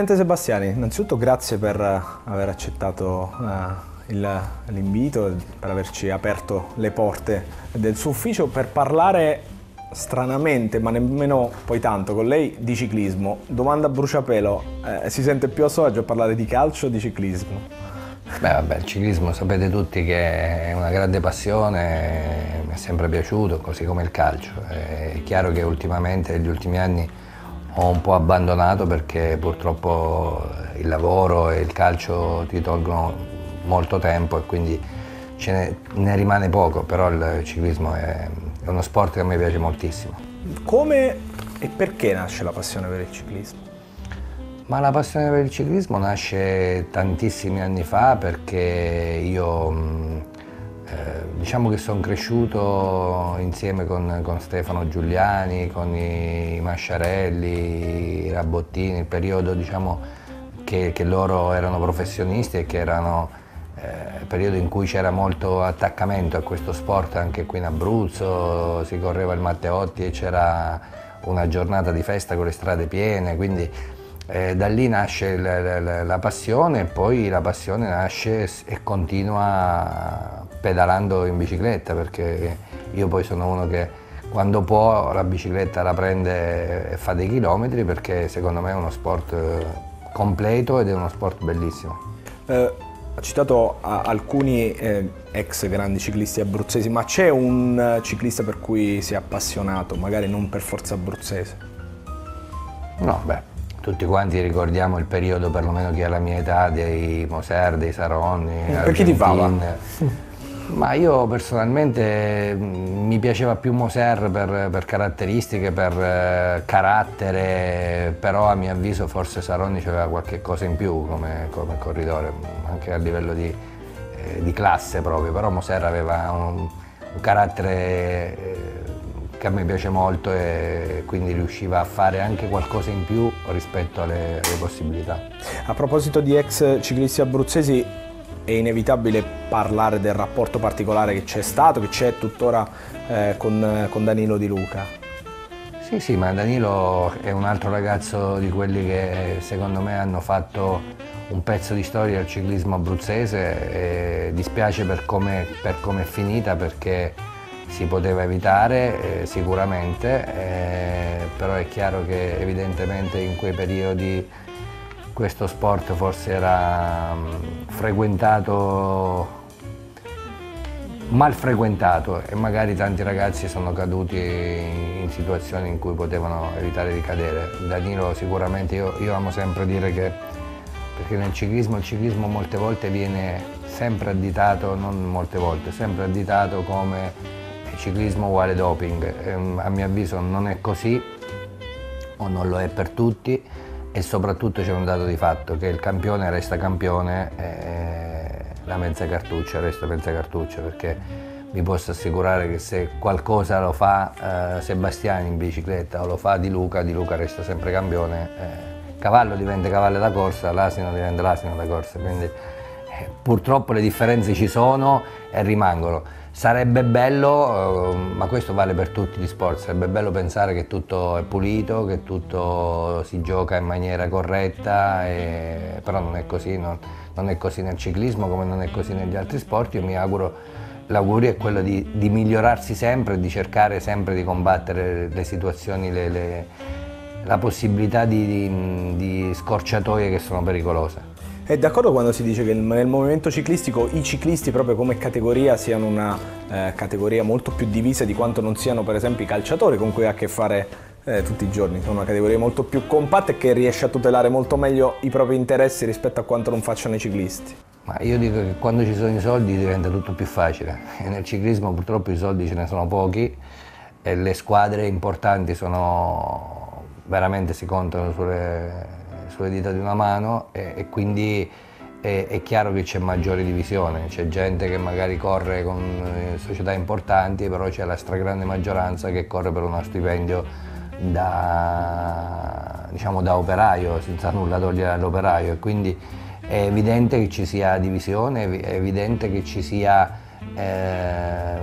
Presidente Sebastiani, innanzitutto grazie per aver accettato uh, l'invito, per averci aperto le porte del suo ufficio per parlare stranamente, ma nemmeno poi tanto, con lei di ciclismo. Domanda a bruciapelo, eh, si sente più a suo agio parlare di calcio o di ciclismo? Beh, vabbè, il ciclismo sapete tutti che è una grande passione, mi è sempre piaciuto, così come il calcio. È chiaro che ultimamente, negli ultimi anni, ho un po' abbandonato perché purtroppo il lavoro e il calcio ti tolgono molto tempo e quindi ne, ne, rimane poco, però il ciclismo è, è uno sport che a me piace moltissimo. Come e perché nasce la passione per il ciclismo? Ma la passione per il ciclismo nasce tantissimi anni fa perché io eh, diciamo che sono cresciuto insieme con, con, Stefano Giuliani, con i Masciarelli, i Rabottini, il periodo diciamo, che, che loro erano professionisti e che erano eh, periodo in cui c'era molto attaccamento a questo sport anche qui in Abruzzo, si correva il Matteotti e c'era una giornata di festa con le strade piene, quindi eh, da lì nasce la, la, la, passione e poi la passione nasce e continua pedalando in bicicletta perché io poi sono uno che quando può la bicicletta la prende e fa dei chilometri perché secondo me è uno sport eh, completo ed è uno sport bellissimo. Eh ha citato alcuni eh, ex grandi ciclisti abruzzesi, ma c'è un eh, ciclista per cui si è appassionato, magari non per forza abruzzese? No, beh, tutti quanti ricordiamo il periodo, perlomeno chi ha la mia età, dei Moser, dei Saronni. Per chi ti fava? Ma io personalmente mm, mi piaceva più Moser per, per caratteristiche, per eh, carattere, però a mio avviso forse Saronni aveva qualche cosa in più come, come corridore, anche a livello di, eh, di, classe proprio, però Moser aveva un, un carattere eh, che a me piace molto e quindi riusciva a fare anche qualcosa in più rispetto alle, alle possibilità. A proposito di ex ciclisti abruzzesi, è inevitabile parlare del rapporto particolare che c'è stato, che c'è tuttora eh, con, con, Danilo Di Luca. Sì, sì, ma Danilo è un altro ragazzo di quelli che secondo me hanno fatto un pezzo di storia del ciclismo abruzzese e dispiace per come, per come è finita perché si poteva evitare eh, sicuramente, eh, però è chiaro che evidentemente in quei periodi questo sport forse era mm, frequentato, mal frequentato e magari tanti ragazzi sono caduti in situazioni in cui potevano evitare di cadere. Danilo sicuramente, io, io amo sempre dire che, perché nel ciclismo, il ciclismo molte volte viene sempre additato, non molte volte, sempre additato come ciclismo uguale doping. Ehm, a mio avviso non è così o non lo è per tutti e soprattutto c'è un dato di fatto che il campione resta campione e la mezza cartuccia resta mezza cartuccia perché vi posso assicurare che se qualcosa lo fa eh, Sebastiani in bicicletta o lo fa Di Luca, Di Luca resta sempre campione, eh, cavallo diventa cavallo da corsa, l'asino diventa l'asino da corsa, quindi eh, purtroppo le differenze ci sono e rimangono. Sarebbe bello, eh, ma questo vale per tutti gli sport, sarebbe bello pensare che tutto è pulito, che tutto si gioca in maniera corretta, e, però non è così, non, non, è così nel ciclismo come non è così negli altri sport. Io mi auguro, l'augurio è quello di, di migliorarsi sempre di cercare sempre di combattere le situazioni, le, le, la possibilità di, di, di scorciatoie che sono pericolose. È d'accordo quando si dice che nel movimento ciclistico i ciclisti proprio come categoria siano una eh, categoria molto più divisa di quanto non siano per esempio i calciatori con cui ha a che fare eh, tutti i giorni, sono una categoria molto più compatta e che riesce a tutelare molto meglio i propri interessi rispetto a quanto non facciano i ciclisti. Ma io dico che quando ci sono i soldi diventa tutto più facile e nel ciclismo purtroppo i soldi ce ne sono pochi e le squadre importanti sono veramente si contano sulle sulle dita di una mano e, e quindi è, è, chiaro che c'è maggiore divisione, c'è gente che magari corre con eh, società importanti, però c'è la stragrande maggioranza che corre per uno stipendio da, diciamo, da operaio, senza nulla togliere all'operaio e quindi è evidente che ci sia divisione, è evidente che ci sia eh,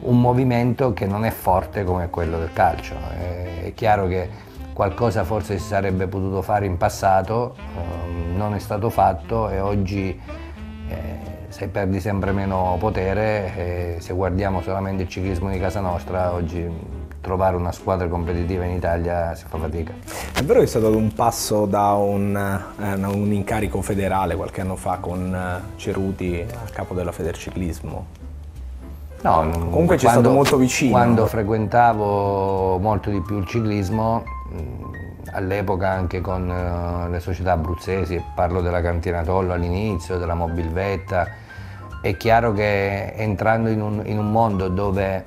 un movimento che non è forte come quello del calcio. È, è chiaro che qualcosa forse si sarebbe potuto fare in passato, eh, non è stato fatto e oggi eh, se perdi sempre meno potere, eh, se guardiamo solamente il ciclismo di casa nostra, oggi trovare una squadra competitiva in Italia si fa fatica. È vero che è stato un passo da un, eh, un incarico federale qualche anno fa con eh, Ceruti a capo della Federciclismo? No, comunque ci è stato molto vicino. Quando frequentavo molto di più il ciclismo, all'epoca anche con uh, le società abruzzesi, parlo della Cantina Tollo all'inizio, della Mobilvetta, è chiaro che entrando in un, in un mondo dove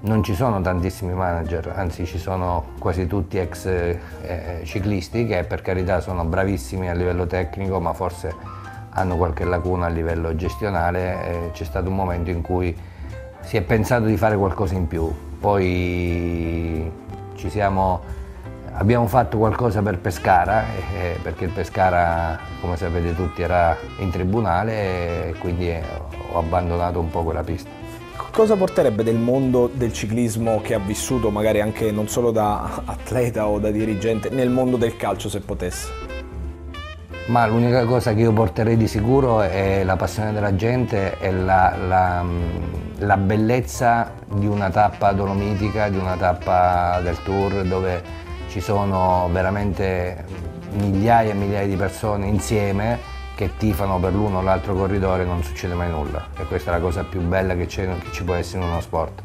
non ci sono tantissimi manager, anzi ci sono quasi tutti ex eh, ciclisti che per carità sono bravissimi a livello tecnico ma forse hanno qualche lacuna a livello gestionale, c'è stato un momento in cui si è pensato di fare qualcosa in più, poi siamo, abbiamo fatto qualcosa per Pescara, eh, perché il Pescara, come sapete tutti, era in tribunale e quindi ho abbandonato un po' quella pista. Cosa porterebbe del mondo del ciclismo che ha vissuto magari anche non solo da atleta o da dirigente nel mondo del calcio se potesse? Ma l'unica cosa che io porterei di sicuro è la passione della gente e la, la, la bellezza di una tappa dolomitica, di una tappa del tour dove ci sono veramente migliaia e migliaia di persone insieme che tifano per l'uno o l'altro corridore e non succede mai nulla. E questa è la cosa più bella che, che ci può essere in uno sport.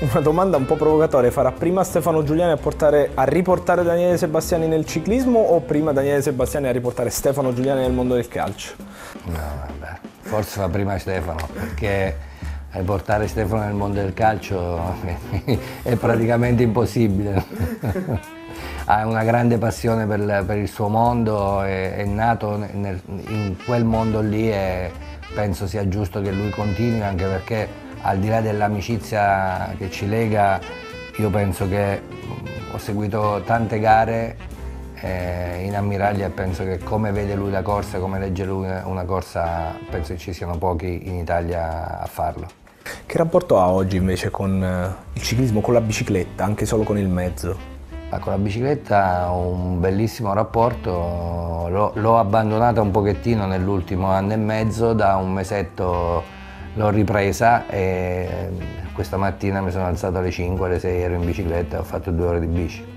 Una domanda un po' provocatoria, farà prima Stefano Giuliani a, portare, a, riportare Daniele Sebastiani nel ciclismo o prima Daniele Sebastiani a riportare Stefano Giuliani nel mondo del calcio? No, vabbè, forse fa prima Stefano, perché riportare Stefano nel mondo del calcio è praticamente impossibile. ha una grande passione per, per il suo mondo, è, è nato nel, in quel mondo lì e penso sia giusto che lui continui anche perché al di là dell'amicizia che ci lega, io penso che ho seguito tante gare eh, in ammiraglia e penso che come vede lui la corsa, come legge lui una corsa, penso che ci siano pochi in Italia a farlo. Che rapporto ha oggi invece con eh, il ciclismo, con la bicicletta, anche solo con il mezzo? con la bicicletta ho un bellissimo rapporto, l'ho abbandonata un pochettino nell'ultimo anno e mezzo, da un mesetto l'ho ripresa e questa mattina mi sono alzato alle 5, alle 6 ero in bicicletta e ho fatto due ore di bici.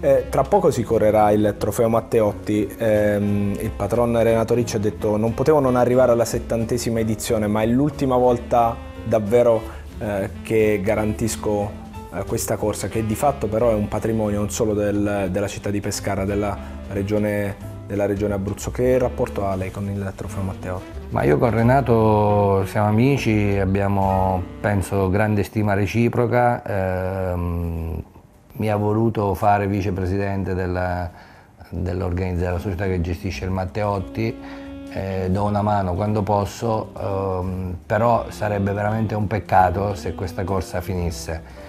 Eh, tra poco si correrà il trofeo Matteotti, eh, il patron Renato Ricci ha detto non potevo non arrivare alla settantesima edizione ma è l'ultima volta davvero eh, che garantisco eh, questa corsa che di fatto però è un patrimonio non solo del, della città di Pescara, della regione della regione Abruzzo. Che rapporto ha lei con il trofeo Matteotti? Ma io con Renato siamo amici, abbiamo penso grande stima reciproca, ehm, mi ha voluto fare vicepresidente della, della società che gestisce il Matteotti, eh, do una mano quando posso, ehm, però sarebbe veramente un peccato se questa corsa finisse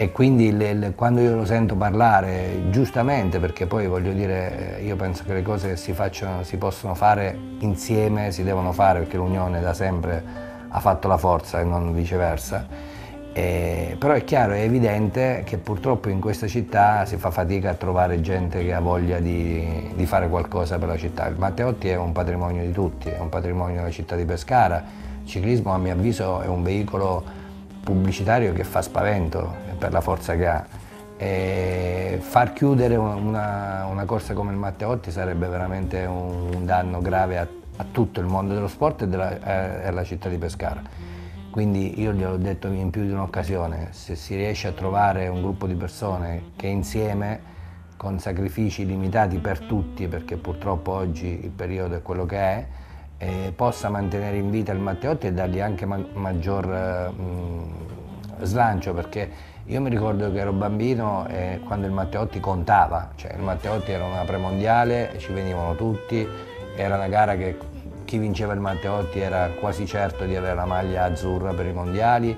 e quindi le, le, quando io lo sento parlare, giustamente, perché poi voglio dire, eh, io penso che le cose si, facciano, si possono fare insieme, si devono fare perché l'unione da sempre ha fatto la forza e non viceversa. E, però è chiaro, è evidente che purtroppo in questa città si fa fatica a trovare gente che ha voglia di, di fare qualcosa per la città. Il Matteotti è un patrimonio di tutti, è un patrimonio della città di Pescara. Il ciclismo a mio avviso è un veicolo pubblicitario che fa spavento, per la forza che ha. E far chiudere una, una, corsa come il Matteotti sarebbe veramente un, danno grave a, a, tutto il mondo dello sport e, della, e alla città di Pescara. Quindi io gliel'ho detto in più di un'occasione, se si riesce a trovare un gruppo di persone che insieme, con sacrifici limitati per tutti, perché purtroppo oggi il periodo è quello che è, eh, possa mantenere in vita il Matteotti e dargli anche ma maggior eh, mh, slancio, perché io mi ricordo che ero bambino e quando il Matteotti contava, cioè il Matteotti era una premondiale, ci venivano tutti, era una gara che chi vinceva il Matteotti era quasi certo di avere la maglia azzurra per i mondiali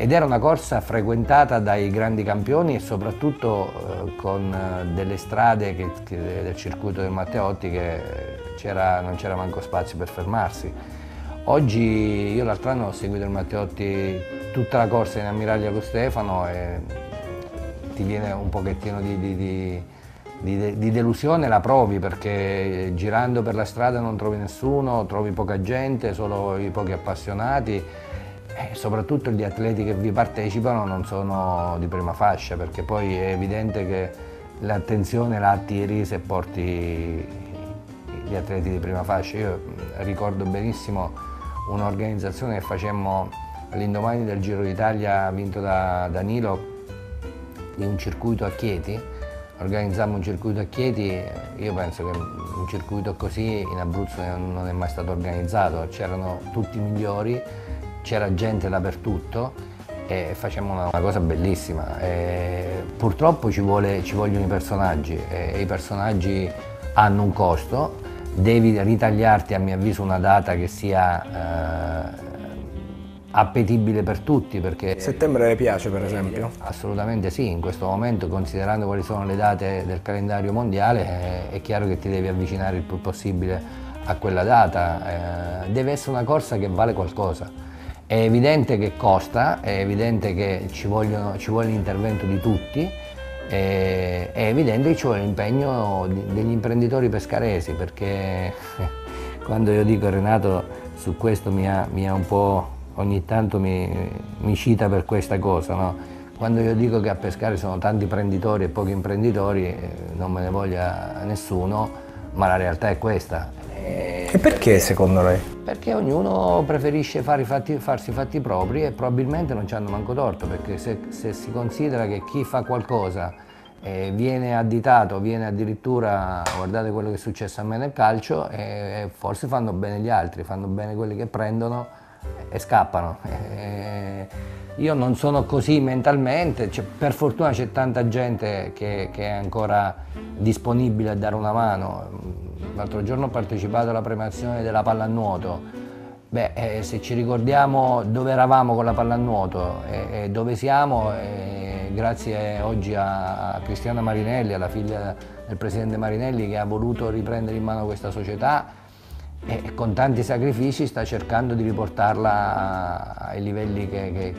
ed era una corsa frequentata dai grandi campioni e soprattutto eh, con eh, delle strade che, che, del circuito del Matteotti che non c'era manco spazio per fermarsi. Oggi io l'altro anno ho seguito il Matteotti tutta la corsa in ammiraglia con Stefano e ti viene un pochettino di, di, di, di, delusione, la provi perché girando per la strada non trovi nessuno, trovi poca gente, solo i pochi appassionati e soprattutto gli atleti che vi partecipano non sono di prima fascia perché poi è evidente che l'attenzione la attiri se porti gli atleti di prima fascia. Io ricordo benissimo un'organizzazione che facemmo all'indomani del Giro d'Italia vinto da Danilo di un circuito a Chieti, organizzammo un circuito a Chieti, io penso che un circuito così in Abruzzo non è mai stato organizzato, c'erano tutti i migliori, c'era gente dappertutto e facciamo una, una cosa bellissima. E purtroppo ci, vuole, ci, vogliono i personaggi e i personaggi hanno un costo, devi ritagliarti a mio avviso una data che sia eh, appetibile per tutti perché... Settembre le piace per esempio? Assolutamente sì, in questo momento considerando quali sono le date del calendario mondiale è, è chiaro che ti devi avvicinare il più possibile a quella data, eh, deve essere una corsa che vale qualcosa. È evidente che costa, è evidente che ci, vogliono, ci vuole l'intervento di tutti, è, evidente che ci l'impegno degli imprenditori pescaresi perché quando io dico Renato su questo mi ha, mi ha un po' ogni tanto mi, mi cita per questa cosa. No? Quando io dico che a pescare sono tanti imprenditori e pochi imprenditori, eh, non me ne voglia nessuno, ma la realtà è questa. E perché secondo lei? Perché ognuno preferisce fare fatti, farsi i fatti propri e probabilmente non ci hanno manco torto, perché se, se si considera che chi fa qualcosa eh, viene additato, viene addirittura, guardate quello che è successo a me nel calcio, eh, forse fanno bene gli altri, fanno bene quelli che prendono e scappano. E io non sono così mentalmente, cioè, per fortuna c'è tanta gente che, che, è ancora disponibile a dare una mano. L'altro giorno ho partecipato alla premiazione della pallanuoto. Beh, eh, se ci ricordiamo dove eravamo con la pallanuoto e, e dove siamo, eh, grazie oggi a, a Cristiana Marinelli, alla figlia del presidente Marinelli che ha voluto riprendere in mano questa società, e con tanti sacrifici sta cercando di riportarla ai livelli che, che,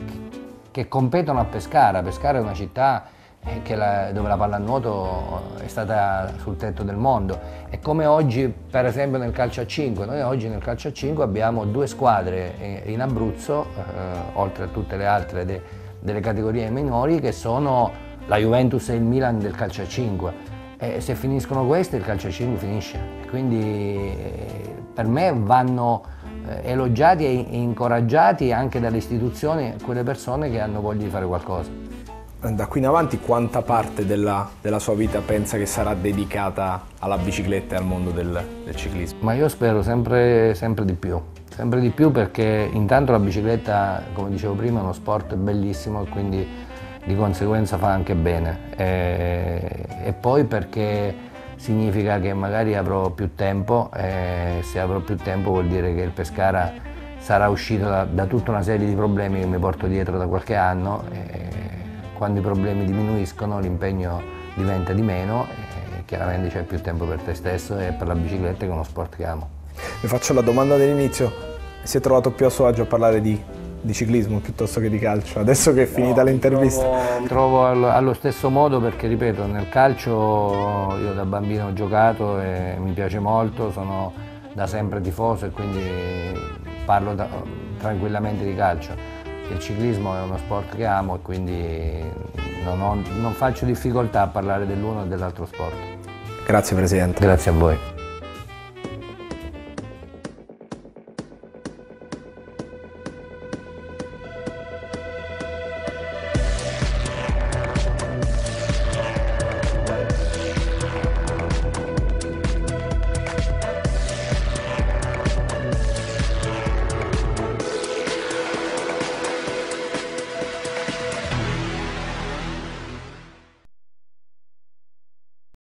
che competono a Pescara. Pescara è una città la, dove la pallanuoto è stata sul tetto del mondo. È come oggi, per esempio, nel calcio a 5. Noi oggi nel calcio a 5 abbiamo due squadre eh, in Abruzzo, eh, oltre a tutte le altre de, delle categorie minori, che sono la Juventus e il Milan del calcio a 5 e se finiscono queste il calcio a 5 finisce. Quindi eh, per me vanno eh, elogiati e incoraggiati anche dalle istituzioni quelle persone che hanno voglia di fare qualcosa. Da qui in avanti quanta parte della, della sua vita pensa che sarà dedicata alla bicicletta e al mondo del, del ciclismo? Ma io spero sempre, sempre di più, sempre di più perché intanto la bicicletta, come dicevo prima, è uno sport bellissimo e quindi di conseguenza fa anche bene. E, e poi perché significa che magari avrò più tempo e se avrò più tempo vuol dire che il Pescara sarà uscito da, da tutta una serie di problemi che mi porto dietro da qualche anno e quando i problemi diminuiscono l'impegno diventa di meno e chiaramente c'è più tempo per te stesso e per la bicicletta che è uno sport che amo. Vi faccio la domanda dell'inizio, si è trovato più a suo agio a parlare di di ciclismo piuttosto che di calcio, adesso che è finita no, l'intervista? Trovo, trovo allo stesso modo perché, ripeto, nel calcio io da bambino ho giocato e mi piace molto, sono da sempre tifoso e quindi parlo da, tranquillamente di calcio. Il ciclismo è uno sport che amo e quindi non, ho, non faccio difficoltà a parlare dell'uno e dell'altro sport. Grazie Presidente. Grazie a voi.